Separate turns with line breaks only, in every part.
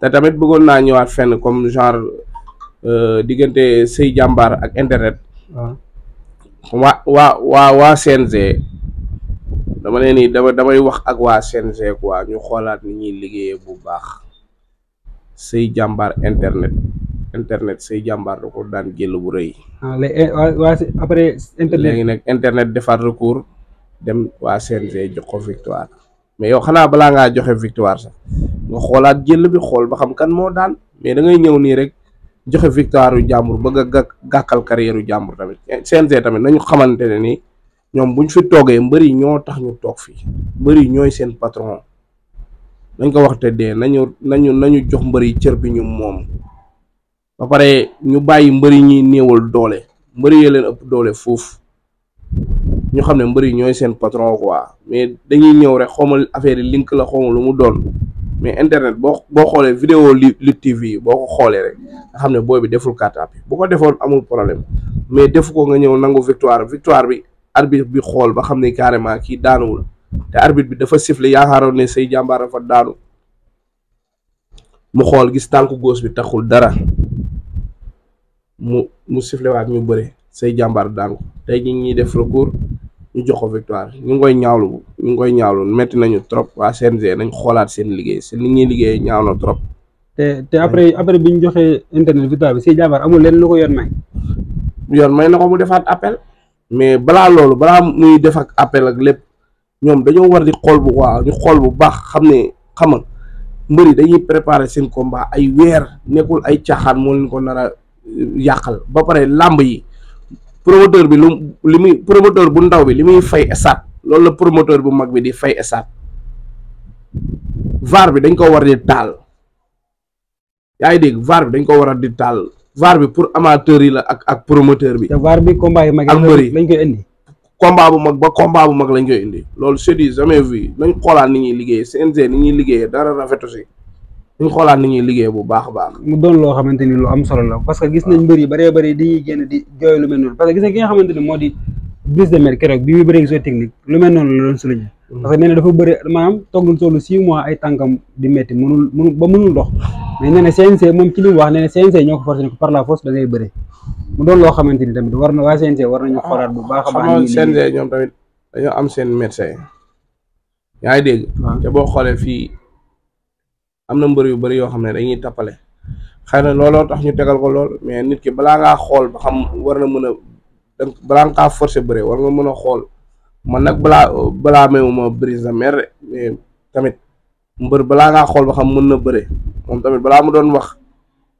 te tamit bëggoon naa ñëwaat fenn comme genre euh, diggante sëy jàmbaar ak internet
waaw
waa waa waa waa CNG dama leen ni dama damay wax ak waa CNG quoi ñu xoolaat ni ñuy liggéeyee bu baax sëy jàmbaar internet internet sëy jàmbaar da ko daan jël bu rëy
ah les eh, waa waa si- après internet
léegi nag internet defar recours dem waa CNG jox ko victoire mais yow xanaa balaa ngaa joxe victoire sax nga xoolaat jël bi xool ba xam kan moo daan mais da ngay ñëw nii rek joxe victoire yu jàmbur bëgg a gàkkal carrière yu jàmbur tamit CNG tamit nañu xamante ne nii ñoom buñ fi toogee mbër yi ñoo tax ñu toog fii mbër yi ñooy seen patron nañ ko wax te dee nañu nañu nañu jox mbër yi cër bi ñu moom ba pare ñu bàyyi mbëri ñuy néewal doole mbëri yee leen ëpp doole foofu ñu xam ne mbëri ñooy seen patron quoi mais dañuy ñëw rek xawma affaire yi link la xawma lu mu doon mais internet boo boo xoolee vidéo li Lutte TV yi boo ko xoolee rek nga xam ne booy bi deful carte d'appui bu ko defoon amul problème mais defu ko nga ñëw nangu victoire victoire bi arbitre bi xool ba xam ne carrément kii daanuwul te arbitre bi dafa sifflé yaakaaroon ne say jàmbaar dafa daanu mu xool gis tànku góos bi taxul dara mu mu siflewaat ñu bëre say jàmbaar daan ko tey ñu ngi def recours ñu jox ko victoire ñu ngi koy ñaawlu ñu ngi koy ñaawlu métti nañu trop waa CNG nañ xoolaat seen liggéey seen li ñuy liggéey ñaaw na trop.
te te après après bi ñu joxee internet victoire bi say jàmbaar amul leen lu ko yoon may.
yoon may na ko mu defaat appel mais balaa loolu balaa muy def ak appel ak lépp ñoom dañoo war di xool bu waaw ñu xool bu baax xam ne xam nga mbër yi dañuy préparer seen combat ay weer nekkul ay caaxaan moo leen ko nar a euh, yàqal ba pare làmb yi promoteur bi lu li muy promoteur bu ndaw bi li muy fay esat loolu la promoteur bu mag bi di fay esat var bi dañ ko war di taal yaa ngi dégg VAR bi dañ ko war a di taal VAR bi pour amateur yi la ak ak promoteur bi.
te VAR bi combat yi mag lañ koy indi.
combat bu mag ba combat bu mag lañ koy indi loolu c'est du jamais vu nañ xoolaat ni ñuy liggéey CNG ni ñuy liggéeyee dara rafetu si ñu xoolaat ni ñuy liggéey bu baax a baax.
mu doon loo xamante ni lu am solo la parce que gis nañ mbër yi bëree bëri dañuy génn di jooy lu mel noonu parce que gis nañ ki nga xamante ni moo di Brise de Mer keroog bi muy bëri exo technique lu mel noonu la doon souligné. Mm. parce que nee na dafa bëri maanaam toog na toolu six mois ay tànkam di métti mënul mënul ba mënul dox mais nee na CNC moom ci li mu wax nee na CNC ñoo ko forcé ne ko par la force da ngay bëri mu doon loo xamante ni tamit war na waa CNC war nañu xoolaat bu baax a baax. xamal
CNC ñoom tamit dañoo am seen médecin yaa ngi dégg. te boo xoolee fii am na mbër yu bëri yoo xam ne dañuy tappale xëy na looloo tax ñu tegal ko lool mais nit ki balaa ngaa xool ba xam war na mën a donc balaa nga kaa forcer bëre war nga mën a xool man nag balaa balaa meewu ma brise de mer mais tamit mbër balaa ngaa xool ba xam mën na bëre moom tamit balaa mu doon wax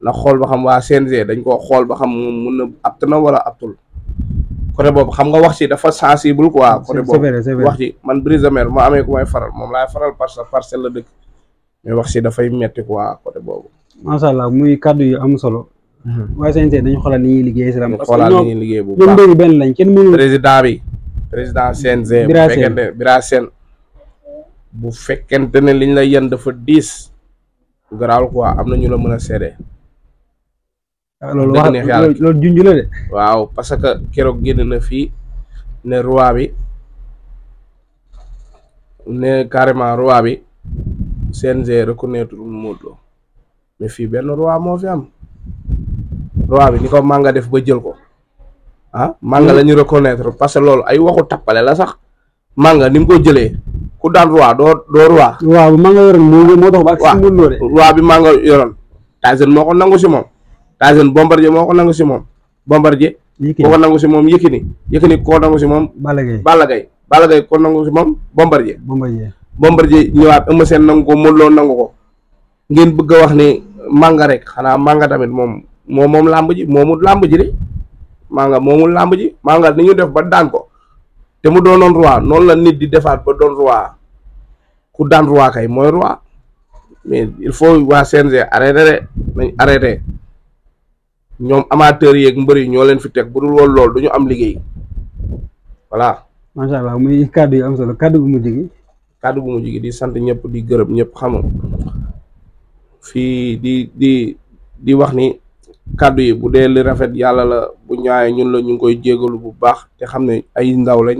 na xool ba xam waa CNG dañ koo xool ba xam moom mun na apt na wala aptul côté boobu xam nga wax ci dafa sensible quoi. côté boobu wax ci man Brise de Mer ma amee ku may faral moom laay faral parce que parcelle la dëkk mais wax ci dafay metti quoi côté boobu.
macha allah muy kàddu yu am solo. Mhm. waa CNG dañu xoolaat ni ñuy liggéey si lam. parce que ñoom
ñoom liggéey bu baax
ñoom dégg benn lañ kenn mënul.
président bi président CNG. bu fekkente Bira Sène bu fekkente ne liñ la yan dafa diis. bu garaaw quoi am na ñu la mën a seede.
Ah,
loolu
wax loolu junj la de.
waaw parce que keroog génn na fii ne roi bi ne carrément roi bi CNG reconnaître Modou Lo mais fii benn roi moo fi am roi bi ni ko manga def ba jël ko ah manga la ñu reconnaître parce que loolu ay waxu tappale la sax. manga ni mu ko jëlee ku daan roi doo doo roi.
roi bi manga yoroon moo moo tax ba ak si mën
roi bi manga yoroon. Tyson moo ko nangu si moom. Tyson Bombardier moo ko nangu si moom. Bombardier.
Yékini
moo ko nangu si moom Yékini. Yékini koo nangu si moom.
Balla Gaye
Balla Gaye. Balla Gaye koo nangu si moom Bombardier.
Bombardier
Bombardier ñëwaat Eumeu Sène nangu ko Modou Lo nangu ko. ngeen bëgg a wax ne manga rek xanaa manga tamit moom moom moom làmb ji moomul làmb ji de manga moomul làmb ji manga ni ñu def ba daan ko te mu doonoon roi noonu la nit di defaat ba doon roi ku daan roi kay mooy roi mais il faut waa CNG arrêté de nañ arrêté ñoom amateurs yeeg mbër yi ñoo leen fi teg bu dul woon loolu du ñu am liggéey voilà.
macha allah muy kàddu yu am solo kàddu bu mujj gi.
kàddu bu mujj gi di sant ñëpp di gërëm ñëpp xam nga fii di di di wax ni kàddu yi bu dee li rafet yàlla la bu ñaawee ñun la ñu ngi koy jégalu bu baax te xam ne ay ndaw lañ